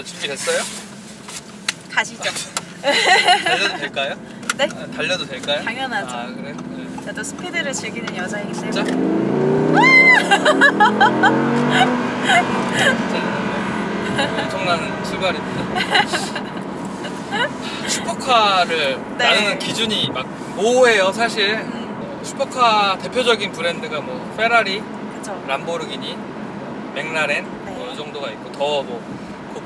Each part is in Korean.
가보시죠. 준비됐어요? 가시죠. 달려도 될까요? 네? 아, 달려도 될까요? 당연하죠. 아 그래? 네. 저도 스피드를 즐기는 여자이기 진짜? 때문에. 자, 엄청난 출발입니다. 슈퍼카를 네. 나누는 기준이 막 모호해요, 사실. 음, 슈퍼카 대표적인 브랜드가 뭐 페라리, 그쵸. 람보르기니, 맥라렌 네. 뭐 이 정도가 있고 더뭐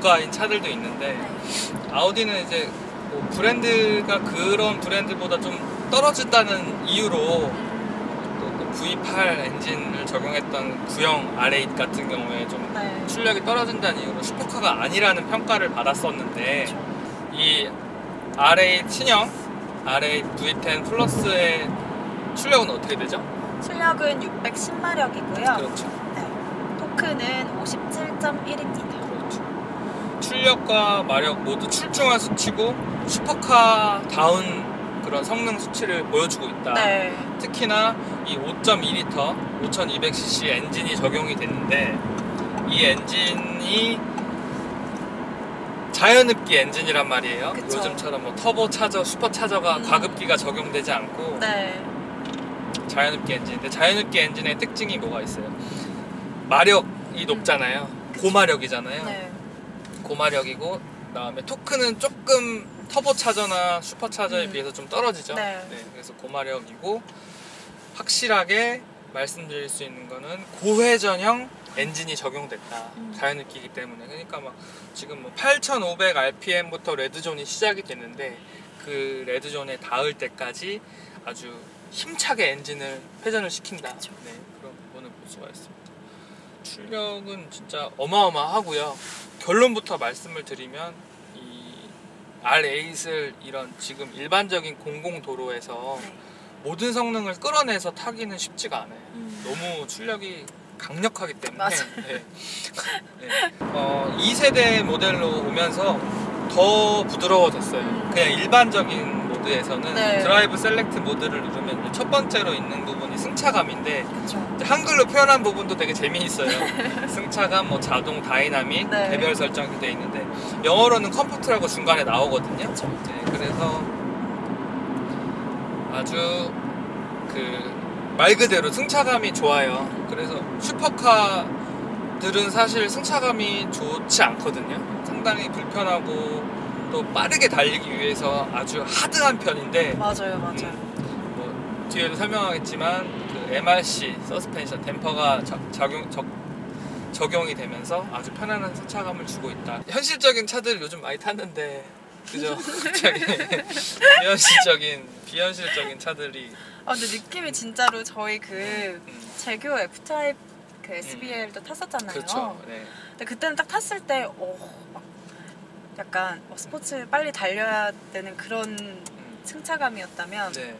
고가인 차들도 있는데 네. 아우디는 이제 뭐 브랜드가 그런 브랜드보다 좀 떨어진다는 이유로 또, 또 V8 엔진을 적용했던 구형 R8 같은 경우에 좀 네. 출력이 떨어진다는 이유로 슈퍼카가 아니라는 평가를 받았었는데 그쵸. 이 R8 신형 R8 V10 플러스의 출력은 어떻게 되죠? 출력은 610마력이고요. 그렇죠. 네. 토크는 57.1입니다. 출력과 마력 모두 출중한 수치고 슈퍼카 다운 그런 성능 수치를 보여주고 있다. 네. 특히나 이 5.2L 5200cc 엔진이 적용이 됐는데 이 엔진이 자연흡기 엔진이란 말이에요. 그쵸. 요즘처럼 뭐 터보 차저, 슈퍼 차저가 음. 과급기가 적용되지 않고 네. 자연흡기 엔진인데 자연흡기 엔진의 특징이 뭐가 있어요? 마력이 높잖아요. 고마력이잖아요. 네. 고마력이고 그다음에 토크는 조금 터보 차저나 슈퍼 차저에 음. 비해서 좀 떨어지죠. 네. 그래서 고마력이고 확실하게 말씀드릴 수 있는 거는 고회전형 엔진이 적용됐다. 음. 자연흡기이기 때문에 그러니까 막 지금 뭐 8,500 RPM부터 red zone이 시작이 됐는데 그 레드존에 닿을 때까지 아주 힘차게 엔진을 회전을 시킨다. 그쵸. 네, 그런 부분을 볼 수가 있습니다. 출력은 진짜 어마어마하고요. 결론부터 말씀을 드리면 이 R8을 이런 지금 일반적인 공공 도로에서 네. 모든 성능을 끌어내서 타기는 쉽지가 않아요. 음. 너무 출력이 강력하기 때문에. 네. 네. 어, 2세대 모델로 오면서 더 부드러워졌어요. 음. 그냥 일반적인 모드에서는 네. drive select 모드를 누르면 첫 번째로 있는 부분이 승차감인데 한글로 표현한 부분도 되게 재미있어요. 승차감, 뭐 자동, 다이나믹, 네. 개별 설정이 돼 있는데 영어로는 comfort라고 중간에 나오거든요. 네, 그래서 아주 그 말 그대로 승차감이 좋아요. 그래서 슈퍼카들은 사실 승차감이 좋지 않거든요. 상당히 불편하고 또 빠르게 달리기 위해서 아주 하드한 편인데 맞아요, 맞아요. 음, 뭐 뒤에도 설명하겠지만 그 MRC 서스펜션 댐퍼가 적, 적용 적, 적용이 되면서 아주 편안한 승차감을 주고 있다. 현실적인 차들 요즘 많이 탔는데 그죠? 갑자기 비현실적인 비현실적인 차들이 아, 근데 느낌이 진짜로 저희 그 음, 제교 F타입 그 SBL도 탔었잖아요. 그렇죠. 네. 근데 그때는 딱 탔을 때, 어, 막 약간 어, 스포츠 빨리 달려야 되는 그런 음, 승차감이었다면, 네.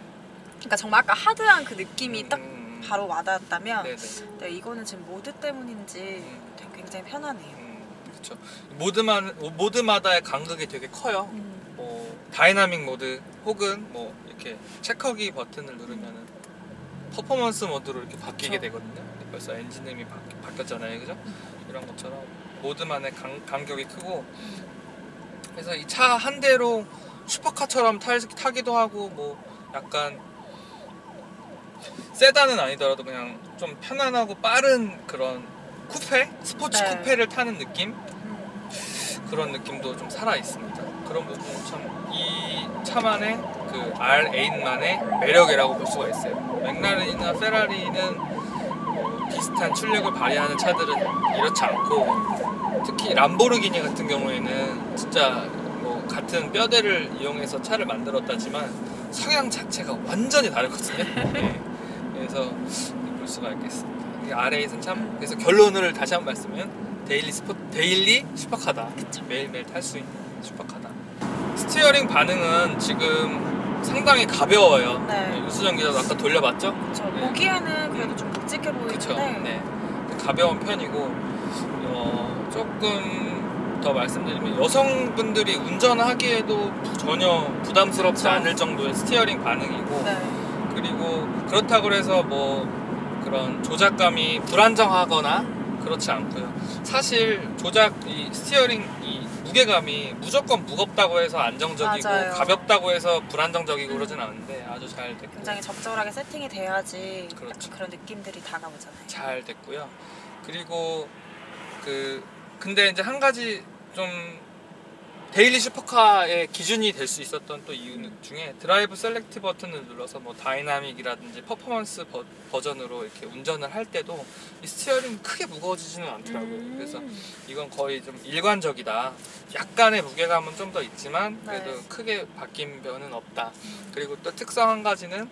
그러니까 정말 아까 hard한 그 느낌이 딱 음, 바로 와닿았다면, 네, 네. 근데 이거는 지금 모드 때문인지 음. 굉장히 편하네요. 음, 그렇죠. 모드만 모드마다의 간극이 되게 커요. 음. 뭐 다이나믹 모드 혹은 뭐 이렇게 체커기 버튼을 누르면은 퍼포먼스 모드로 이렇게 바뀌게. 되거든요. 벌써 엔진음이 바, 바뀌 었잖아요, 그죠? 이런 것처럼 모드만의 간, 간격이 크고 그래서 이 차 한 대로 슈퍼카처럼 탈, 타기도 하고 뭐 약간 세단은 아니더라도 그냥 좀 편안하고 빠른 그런 쿠페 스포츠 네. 쿠페를 타는 느낌 음. 그런 느낌도 좀 살아 있습니다. 그런 부분 참이 차만의 그 R8만의 매력이라고 볼 수가 있어요. 맥라렌이나 페라리는 뭐 비슷한 출력을 발휘하는 차들은 이렇지 않고 특히 람보르기니 같은 경우에는 진짜 뭐 같은 뼈대를 이용해서 차를 만들었다지만 성향 자체가 완전히 다르거든요. 네. 그래서 볼 수가 있겠습니다. 이 R8은 참 그래서 결론을 다시 한 번 말씀드리면 daily 스포 daily 슈퍼카다. 매일매일 탈 수 있는 슈퍼카다. steering 반응은 지금 상당히 가벼워요. 네. 유수정 기자도 아까 돌려봤죠? 그쵸. 네. 보기에는 그래도 좀 묵직해 그쵸. 보이는데, 네. 가벼운 편이고 어, 조금 더 말씀드리면 여성분들이 운전하기에도 전혀 부담스럽지 그쵸. 않을 정도의 steering 반응이고 네. 그리고 그렇다고 해서 뭐 그런 조작감이 불안정하거나 그렇지 않고요. 사실 조작 이 steering 이 무게감이 무조건 무겁다고 해서 안정적이고 맞아요. 가볍다고 해서 불안정적이고 음. 그러진 않은데 아주 잘 됐고 굉장히 적절하게 세팅이 돼야지 그렇죠. 그런 느낌들이 다가오잖아요. 잘 됐고요. 그리고 그 근데 이제 한 가지 좀 daily 슈퍼카의 기준이 될 수 있었던 또 이유 중에 drive select 버튼을 눌러서 뭐 dynamic이라든지 퍼포먼스 버, 버전으로 이렇게 운전을 할 때도 이 steering 크게 무거워지지는 않더라고요. 음. 그래서 이건 거의 좀 일관적이다. 약간의 무게감은 좀 더 있지만 그래도 네. 크게 바뀐 면은 없다. 음. 그리고 또 특성 한 가지는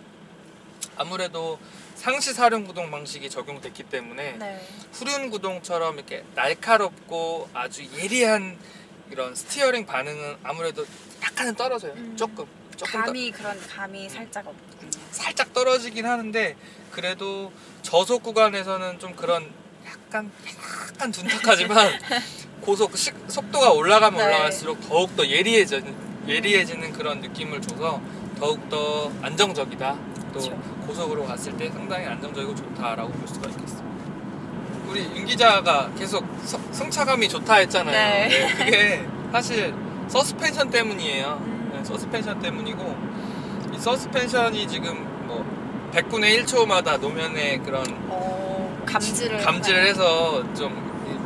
아무래도 상시 사륜 구동 방식이 적용됐기 때문에 네. 후륜 구동처럼 이렇게 날카롭고 아주 예리한 이런 steering 반응은 아무래도 약간은 떨어져요. 음. 조금 감이 그런 감이 살짝 없군요. 살짝 떨어지긴 하는데 그래도 저속 구간에서는 좀 그런 약간 약간 둔탁하지만 고속 식, 속도가 올라가면 네. 올라갈수록 더욱 더 예리해져 예리해지는 그런 느낌을 줘서 더욱 더 안정적이다. 또 그쵸. 고속으로 갔을 때 상당히 안정적이고 좋다라고 볼 수가 있겠습니다. 우리 윤 기자가 계속 서- 승차감이 좋다 했잖아요. 네. 그게 사실 서스펜션 때문이에요. 음. 네, 서스펜션 때문이고 이 서스펜션이 지금 뭐 100분의 1초마다 노면의 그런 어, 감지를 감지를 해서 좀이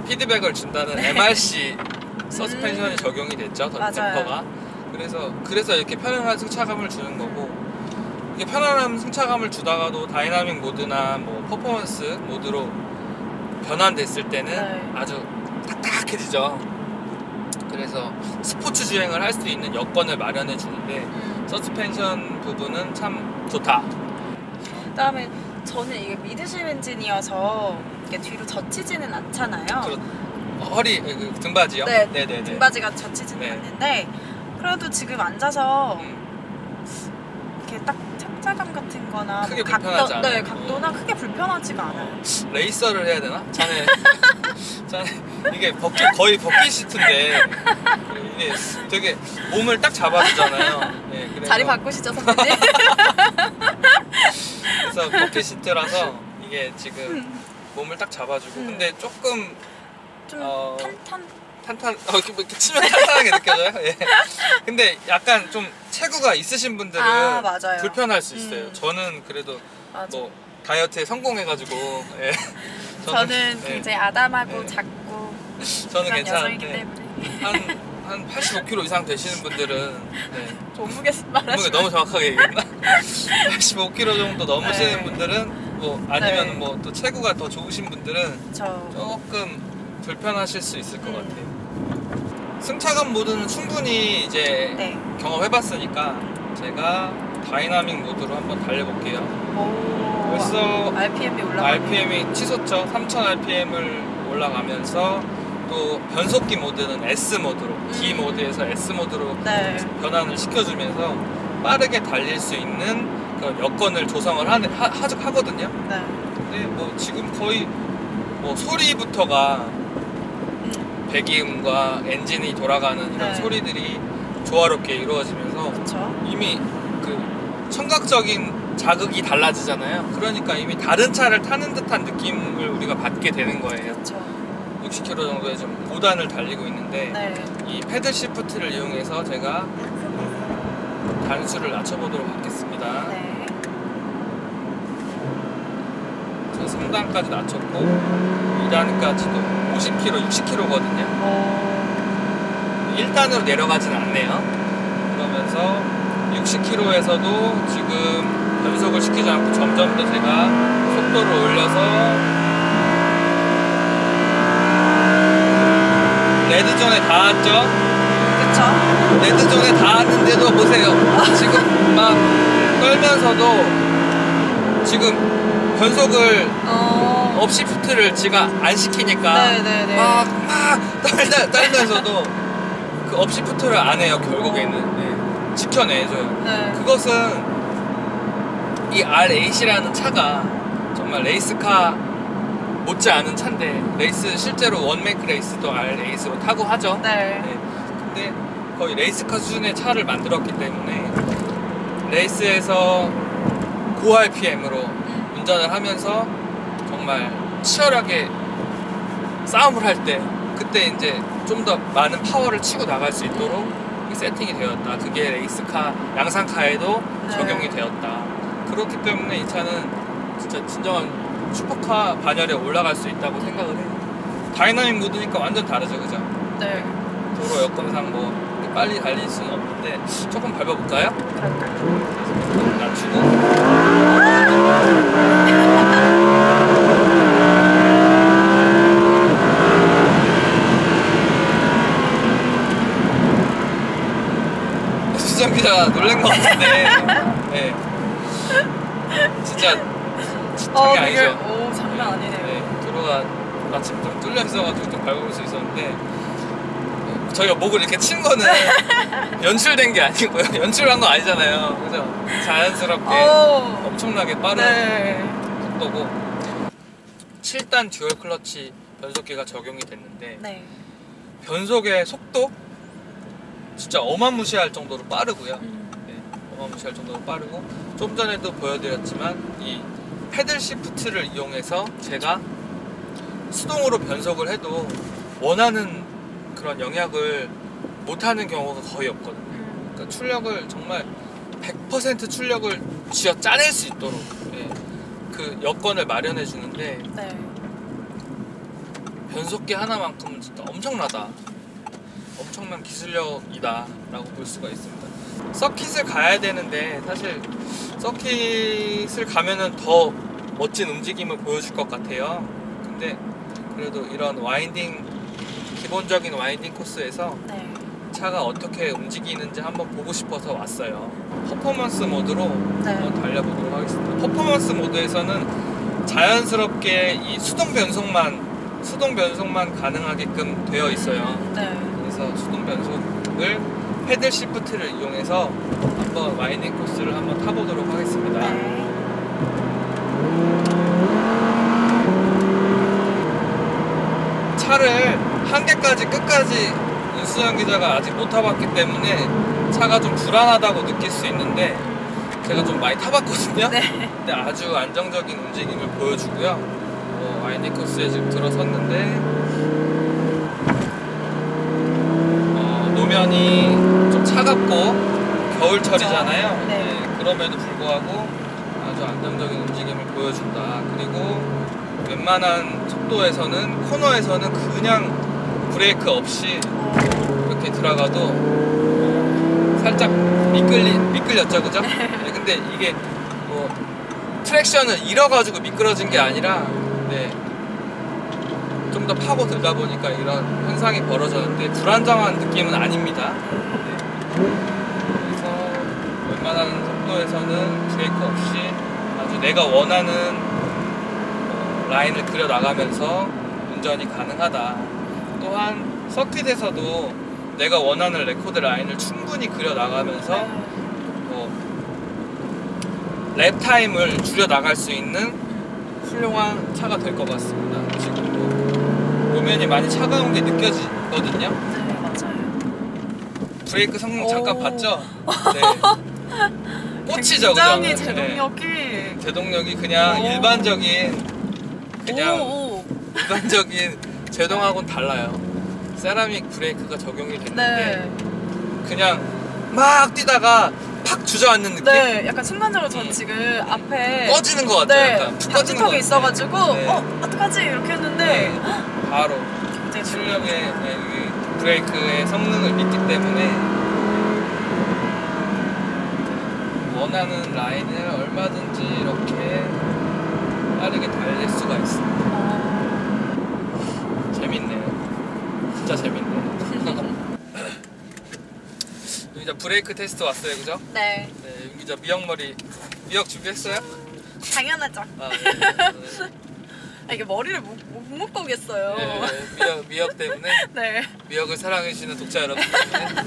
피드백을 준다는 MRC 서스펜션이 음. 적용이 됐죠. 더 맞아요. 댐퍼가. 그래서 그래서 이렇게 편안한 승차감을 주는 거고 이게 편안한 승차감을 주다가도 다이나믹 모드나 뭐 퍼포먼스 모드로 변환됐을 때는 네. 아주 딱딱해지죠. 그래서 스포츠 주행을 할 수 있는 여건을 마련해 주는데 음. 서스펜션 부분은 참 좋다. 그다음에 저는 이게 미드십 엔진이어서 이게 뒤로 젖히지는 않잖아요. 그렇- 어, 허리 그, 등받이요? 네, 네네네. 등받이가 젖히지는 네. 않는데 그래도 지금 앉아서 음, 이렇게 딱 착자감 같은 거나 크게 뭐 불편하지 각도, 네, 않아요. 각도나 크게 불편하지가 않아요. 어, 레이서를 해야 되나? 자네, 자네 이게 버킷 거의 버킷 시트인데 이게 되게 몸을 딱 잡아주잖아요. 네, 그래서, 자리 바꾸시죠, 선배님. 그래서 버킷 시트라서 이게 지금 몸을 딱 잡아주고 음. 근데 조금 좀 어, 탄탄. 탄탄 어뭐 이렇게 치면 탄탄하게 느껴져요. 예. 근데 약간 좀 체구가 있으신 분들은 아. 불편할 수 있어요. 음. 저는 그래도 맞아. 뭐 다이어트에 성공해가지고 예. 저는 예. 굉장히 아담하고 네. 작고 저는 그런 여성이기 괜찮은데 때문에 한 한 85kg 이상 되시는 분들은 네. 몸무게 몸무게 말하시면 너무 정확하게 얘기했나? 85kg 정도 넘으시는 네. 분들은 뭐 아니면 네. 뭐또 체구가 더 좋으신 분들은 저 조금 불편하실 수 있을 것 음. 같아요. 승차감 모드는 충분히 이제 네. 경험해봤으니까 제가 다이나믹 모드로 한번 달려볼게요. 오, 벌써 RPM이 올라가. RPM이 치솟죠. 3000 RPM을 올라가면서 또 변속기 모드는 S 모드로 D 음. 모드에서 S 모드로 네. 변환을 시켜주면서 빠르게 달릴 수 있는 그런 여건을 조성을 하, 하, 하거든요. 네. 근데 뭐 지금 거의 뭐 소리부터가 음, 배기음과 엔진이 돌아가는 이런 네. 소리들이 조화롭게 이루어지면서 그렇죠. 이미 그 청각적인 자극이 달라지잖아요. 그러니까 이미 다른 차를 타는 듯한 느낌을 우리가 받게 되는 거예요. 그렇죠. 60km 정도의 좀 고단을 달리고 있는데 네. 이 패들 시프트를 이용해서 제가 단수를 낮춰보도록 하겠습니다. 네. 저 3단까지 낮췄고 2단까지도 50km, 60km거든요. 어, 1단으로 내려가진 않네요. 그러면서 60km에서도 지금 변속을 시키지 않고 점점 더 제가 속도를 올려서 레드존에 닿았죠? 그렇죠. 레드존에 닿았는데도 보세요. 지금 막 떨면서도 지금 변속을 어. 업시프트를 지가 안 시키니까 네네네. 막, 막 떨다, 떨면서도 그 upshift를 안 해요, 결국에는. 네. 지켜내줘요. 네. 그것은 이 R8이라는 차가 정말 race car 못지 않은 차인데, 레이스, 실제로 one-make 레이스도 R8으로 타고 하죠. 네. 네. 근데 거의 race car 수준의 차를 만들었기 때문에, 레이스에서 고 RPM으로 음. 운전을 하면서 정말 치열하게 싸움을 할 때 그때 이제 좀 더 많은 파워를 치고 나갈 수 있도록 세팅이 되었다. 그게 race car 양산카에도 네. 적용이 되었다. 그렇기 때문에 이 차는 진짜 진정한 슈퍼카 반열에 올라갈 수 있다고 생각을 해요. 다이나믹 모드니까 완전 다르죠, 그죠? 네. 도로 여건상 뭐 빨리 달릴 수는 없는데 조금 밟아볼까요? 그럴까요? 낮추고 수정 기자 놀란 것 같은데 네. 진짜 어, 장난 되게 아니죠? 오 장난 아니네요. 네, 도로가 마침 좀 뚫려 있어가지고 좀 밟을 수 있었는데 저희가 목을 이렇게 친 거는 연출된 게 아니고요 연출한 거 아니잖아요 그죠? 자연스럽게 오. 엄청나게 빠른 네. 속도고 7단 dual 클러치 변속기가 적용이 됐는데 네. 변속의 속도 진짜 어마무시할 정도로 빠르고요 음. 네, 어마무시할 정도로 빠르고 좀 전에도 보여드렸지만 이 paddle shift를 이용해서 제가 수동으로 변속을 해도 원하는 그런 영향을 못하는 경우가 거의 없거든요. 음. 그러니까 출력을 정말 100% 출력을 쥐어 짜낼 수 있도록 예, 그 여건을 마련해 주는데 네. 변속기 하나만큼은 진짜 엄청나다. 엄청난 기술력이다 라고 볼 수가 있습니다. 서킷을 가야 되는데 사실 서킷을 가면은 더 멋진 움직임을 보여줄 것 같아요. 근데 그래도 이런 winding 기본적인 winding 코스에서 네. 차가 어떻게 움직이는지 한번 보고 싶어서 왔어요. 퍼포먼스 모드로 네. 한번 달려보도록 하겠습니다. 퍼포먼스 모드에서는 자연스럽게 이 수동 변속만 수동 변속만 가능하게끔 되어 있어요. 네. 그래서 수동 변속을 paddle shift를 이용해서 한번 winding 코스를 한번 타보도록 하겠습니다. 네. 차를 한 개까지 끝까지 윤수영 기자가 아직 못 타봤기 때문에 차가 좀 불안하다고 느낄 수 있는데 제가 좀 많이 타봤거든요. 네. 근데 아주 안정적인 움직임을 보여주고요. 어, 와인딩 코스에 지금 들어섰는데 어, 노면이 좀 차갑고 겨울철이잖아요. 네. 그럼에도 불구하고 아주 안정적인 움직임을 보여준다. 그리고 웬만한 속도에서는 코너에서는 그냥 브레이크 없이 이렇게 들어가도 어, 살짝 미끌리 미끌렸죠, 그죠? 네, 근데 이게 뭐 트랙션을 잃어가지고 미끄러진 게 아니라 네, 좀 더 파고 들다 보니까 이런 현상이 벌어졌는데 불안정한 느낌은 아닙니다. 네. 그래서 웬만한 속도에서는 브레이크 없이 아주 내가 원하는 어, 라인을 그려 나가면서 운전이 가능하다. 또한 서킷에서도 내가 원하는 레코드 라인을 충분히 그려 나가면서 뭐, lap time을 줄여 나갈 수 있는 훌륭한 차가 될 것 같습니다. 지금 뭐 노면이 많이 차가운 게 느껴지거든요. 네, 맞아요. 브레이크 성능 잠깐 오. 봤죠? 네. 꽂히죠, 굉장히 그죠? 네. 제동력이 제동력이 그냥 오. 일반적인 그냥 오, 오. 일반적인 제동하고는 달라요. 세라믹 브레이크가 적용이 됐는데 네. 그냥 막 뛰다가 팍 주저앉는 느낌? 네, 약간 순간적으로 전 음. 지금 앞에 꺼지는 것 같아요. 네, 약간 푹 꺼지는 것 방지턱이 같아요. 있어가지고 네. 어 어떡하지 이렇게 했는데 네. 바로 굉장히 출력의 네, 이 브레이크의 성능을 믿기 때문에 원하는 라인을 얼마든지 이렇게 빠르게 달릴 수가 있습니다. 어, 재밌네요. 진짜 재밌네요. 윤기자 브레이크 테스트 왔어요, 그죠? 네, 네, 윤기자 미역머리 미역 준비했어요? 당연하죠. 아, 네. 네. 아, 이게 머리를 못, 못 묶어보겠어요. 네, 미역, 미역 때문에 네. 미역을 사랑해 주시는 독자 여러분 때문에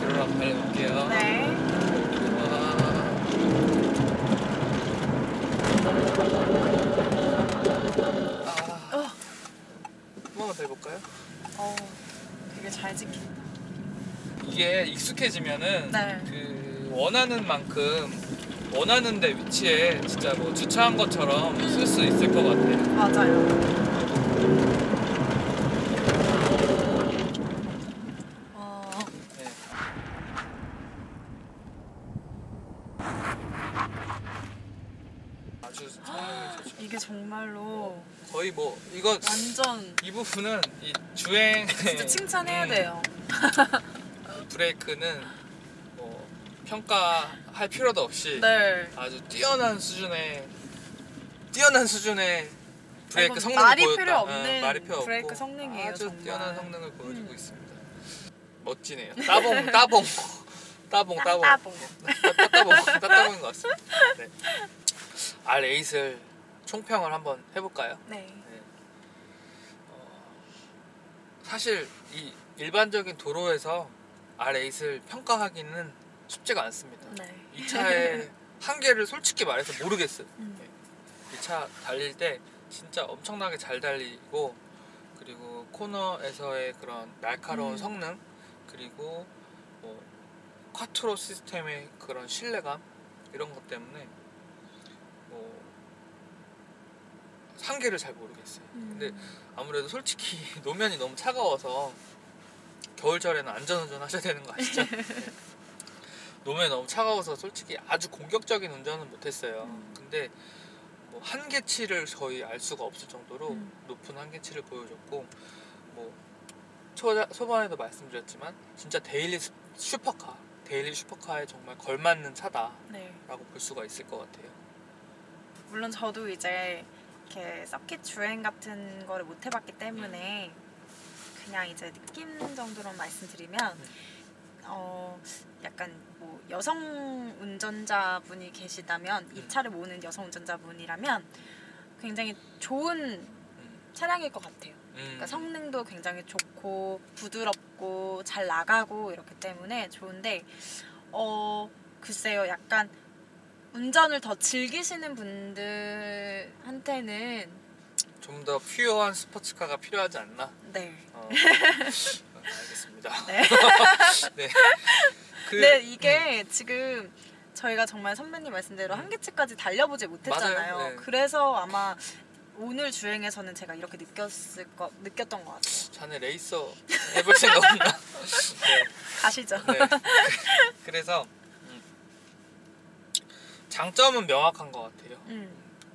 미로로 한번 달려볼게요. 네. 아, 어, 한 번만 더 해볼까요? 되게 잘 지킨다. 이게 익숙해지면은 네. 그 원하는 만큼 원하는 데 위치에 진짜 뭐 주차한 것처럼 쓸 수 있을 것 같아. 맞아요. 어. 네. 아, 이게 정말로 거의 뭐 이거 완전 이 부분은 이 주행 진짜 칭찬해야 음, 돼요. 브레이크는 뭐 평가할 필요도 없이 네. 아주 뛰어난 수준의 뛰어난 수준의 브레이크 이건 성능을 말이 보였다. 필요 없는 응, 말이 필요 브레이크 없고 성능이에요, 아주 정말. 뛰어난 성능을 보여주고 음. 있습니다. 멋지네요. 따봉 따봉 따봉 따봉 따봉. 따따봉 따따봉인 것 같습니다. 네. R8을 총평을 한번 해볼까요? 네. 어, 사실 이 일반적인 도로에서 R8을 평가하기는 쉽지가 않습니다. 네. 이 차의 한계를 솔직히 말해서 모르겠어요. 음. 이차 달릴 때 진짜 엄청나게 잘 달리고 그리고 코너에서의 그런 날카로운 음. 성능 그리고 뭐 쿼트로 시스템의 그런 신뢰감 이런 것 때문에 뭐 한계를 잘 모르겠어요. 근데 음. 아무래도 솔직히 노면이 너무 차가워서 겨울철에는 안전운전 하셔야 되는 거 아시죠? 네. 노면이 너무 차가워서 솔직히 아주 공격적인 운전은 못했어요. 음. 근데 뭐 한계치를 저희 알 수가 없을 정도로 음. 높은 한계치를 보여줬고 뭐 초, 초반에도 말씀드렸지만 진짜 daily 스- 슈퍼카, daily 슈퍼카에 정말 걸맞는 차다라고 네. 볼 수가 있을 것 같아요. 물론 저도 이제 이렇게 서킷 주행 같은 거를 못 해봤기 때문에 그냥 이제 느낌 정도로 말씀드리면 어 약간 뭐 여성 운전자분이 계시다면 이 음. 차를 모는 여성 운전자분이라면 굉장히 좋은 음. 차량일 것 같아요. 음. 그러니까 성능도 굉장히 좋고 부드럽고 잘 나가고 이렇기 때문에 좋은데 어 글쎄요 약간 운전을 더 즐기시는 분들한테는 좀 더 퓨어한 스포츠카가 필요하지 않나? 네. 어, 알겠습니다. 네. 네. 그, 네 이게 지금 저희가 정말 선배님 말씀대로 음. 한계치까지 달려보지 못했잖아요. 네. 그래서 아마 오늘 주행에서는 제가 이렇게 느꼈을 거 느꼈던 것 같아요. 자네 레이서 해볼 생각 없나? 네. 가시죠. 네. 그래서 음, 장점은 명확한 것 같아요. 음,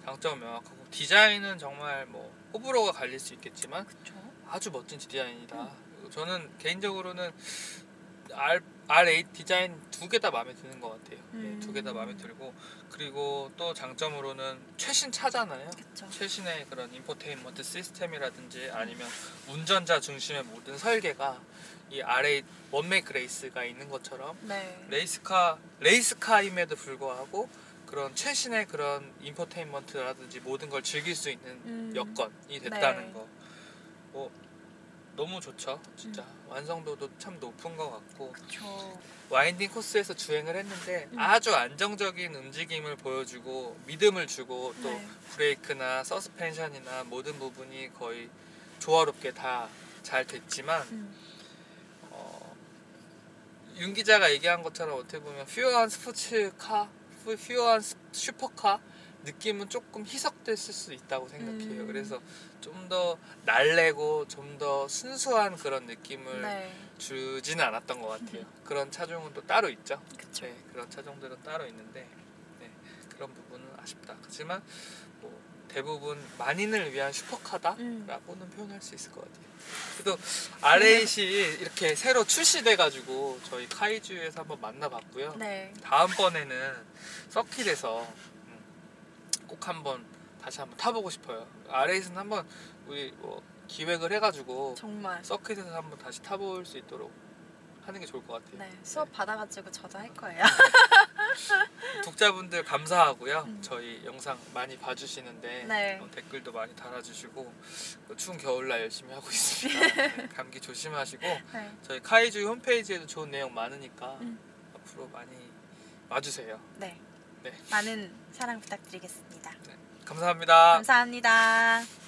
장점은 명확하고 디자인은 정말 뭐 호불호가 갈릴 수 있겠지만 그렇죠. 아주 멋진 디자인이다. 저는 개인적으로는 R R8 디자인 두 개 다 마음에 드는 것 같아요. 음. 두개 다 마음에 들고 그리고 또 장점으로는 최신 차잖아요. 그렇죠. 최신의 그런 인포테인먼트 시스템이라든지 아니면 운전자 중심의 모든 설계가 이 R8 one-make 레이스가 있는 것처럼 네. race car race car임에도 불구하고 그런 최신의 그런 infotainment라든지 모든 걸 즐길 수 있는 음. 여건이 됐다는 네. 거. 뭐 너무 좋죠. 진짜 음. 완성도도 참 높은 것 같고 그렇죠. winding 코스에서 주행을 했는데 음. 아주 안정적인 움직임을 보여주고 믿음을 주고 또 네. 브레이크나 서스펜션이나 모든 부분이 거의 조화롭게 다 잘 됐지만 음. 어, 윤 기자가 얘기한 것처럼 어떻게 보면 pure한 스포츠카, 퓨- pure한 스- 슈퍼카 느낌은 조금 희석됐을 수 있다고 생각해요. 음. 그래서 좀 더 날래고 좀 더 순수한 그런 느낌을 네. 주지는 않았던 것 같아요. 그런 차종은 또 따로 있죠. 그렇죠. 네, 그런 차종들은 따로 있는데 네, 그런 부분은 아쉽다. 그렇지만 뭐 대부분 만인을 위한 슈퍼카다라고는 음. 표현할 수 있을 것 같아요. 그래도 R8이 이렇게 새로 출시돼가지고 저희 카이주에서 한번 만나봤고요. 네. 다음번에는 서킷에서 음, 꼭 한번 다시 한번 타보고 싶어요. R8은 한번 우리 뭐 기획을 해가지고 정말. 서킷에서 한번 다시 타볼 수 있도록 하는 게 좋을 것 같아요. 네. 수업 받아가지고 저도 할 거예요. 독자분들 감사하고요. 음. 저희 영상 많이 봐주시는데 네. 어, 댓글도 많이 달아주시고 또 추운 겨울날 열심히 하고 있습니다. 네, 감기 조심하시고 네. 저희 카이주 홈페이지에도 좋은 내용 많으니까 음. 앞으로 많이 와주세요. 네. 네. 많은 사랑 부탁드리겠습니다. 감사합니다. 감사합니다.